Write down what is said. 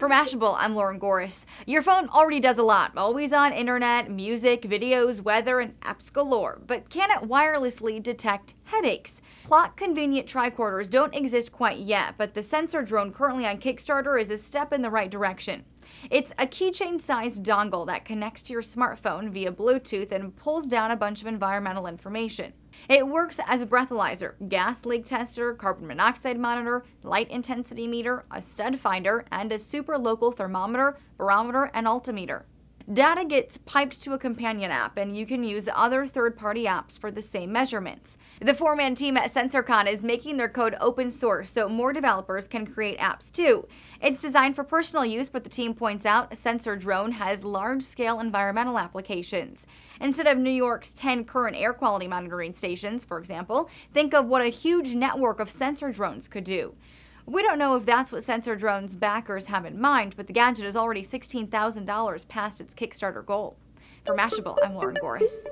For Mashable, I'm Lauren Goris. Your phone already does a lot, always on internet, music, videos, weather, and apps galore. But can it wirelessly detect headaches? Plot convenient tricorders don't exist quite yet, but the Sensordrone currently on Kickstarter is a step in the right direction. It's a keychain sized dongle that connects to your smartphone via Bluetooth and pulls down a bunch of environmental information. It works as a breathalyzer, gas leak tester, carbon monoxide monitor, light intensity meter, a stud finder, and a super local thermometer, barometer, and altimeter. Data gets piped to a companion app, and you can use other third party apps for the same measurements. The four man team at SensorCon is making their code open source so more developers can create apps too. It's designed for personal use, but the team points out Sensordrone has large scale environmental applications. Instead of New York's 10 current air quality monitoring stations, for example, think of what a huge network of sensor drones could do. We don't know if that's what Sensordrone's backers have in mind, but the gadget is already $16,000 past its Kickstarter goal. For Mashable, I'm Lauren Goris.